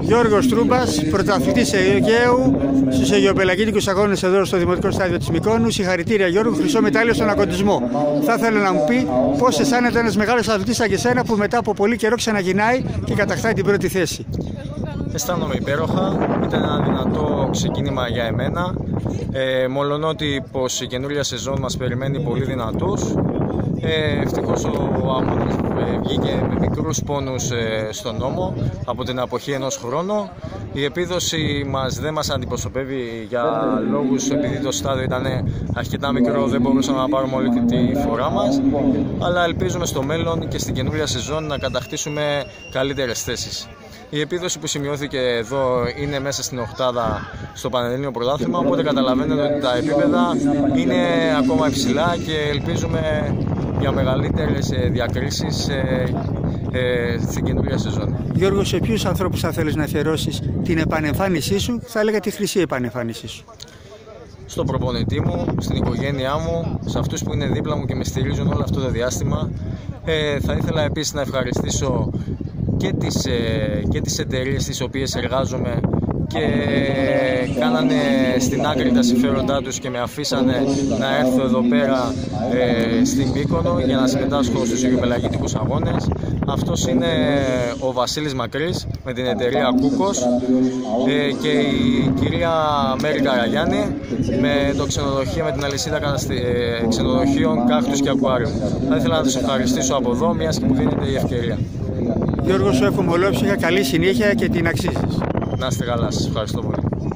Γιώργος Τρούμπας, πρωταθλητής Αιγαίου στους Αιγαιοπελαγίτικους Αγώνες εδώ στο Δημοτικό Στάδιο της Μικόνου. Συγχαρητήρια Γιώργο, χρυσό μετάλλιο στον ακοντισμό. Θα ήθελα να μου πει πώς αισθάνεται ένας μεγάλος αθλητής σαν και σένα που μετά από πολύ καιρό ξαναγυρνάει και κατακτάει την πρώτη θέση. Αισθάνομαι υπέροχα, ήταν ένα δυνατό ξεκίνημα για εμένα. Ε, μολονότι πως η καινούρια σεζόν μας περιμένει πολύ δυνατούς. Ε, ευτυχώς ο Άμμονας ε, βγήκε με μικρούς πόνους ε, στον νόμο από την αποχή ενός χρόνου. Η επίδοση μας δεν μας αντιπροσωπεύει για λόγους επειδή το στάδιο ήταν αρκετά μικρό, δεν μπορούσαμε να πάρουμε όλη τη φορά μας. Αλλά ελπίζουμε στο μέλλον και στην καινούρια σεζόν να κατακτήσουμε καλύτερες θέσεις. Η επίδοση που σημειώθηκε εδώ είναι μέσα στην οκτάδα στο Πανελλήνιο Πρωτάθλημα, οπότε καταλαβαίνετε ότι τα επίπεδα είναι ακόμα υψηλά και ελπίζουμε για μεγαλύτερες ε, διακρίσεις ε, ε, στην καινούργια σεζόν. Γιώργο, σε ποιους ανθρώπους θα θέλεις να αφιερώσεις την επανεμφάνισή σου, θα έλεγα τη χρυσή επανεμφάνισή σου; Στον προπονητή μου, στην οικογένειά μου, σε αυτούς που είναι δίπλα μου και με στηρίζουν όλο αυτό το διάστημα. Ε, θα ήθελα επίσης να ευχαριστήσω και τις, ε, και τις εταιρείες τις οποίες εργάζομαι και κάνανε στην άκρη τα συμφέροντά τους και με αφήσανε να έρθω εδώ πέρα ε, στην Μύκονο για να συμμετάσχω στους Ιωπελαγητικούς Αγώνες. Αυτός είναι ο Βασίλης Μακρής με την εταιρεία Κούκος ε, και η κυρία Μέρη Καραγιάννη με το ξενοδοχείο, με την αλυσίδα ε, ξενοδοχείων Κάκτους και Ακουάριου. Θα ήθελα να τους ευχαριστήσω από εδώ, μιας και μου δίνεται η ευκαιρία. Γιώργο, σου εύχομαι ολόψυχα καλή συνέχεια και την αξίζεις. Να είστε καλά, σας ευχαριστώ πολύ.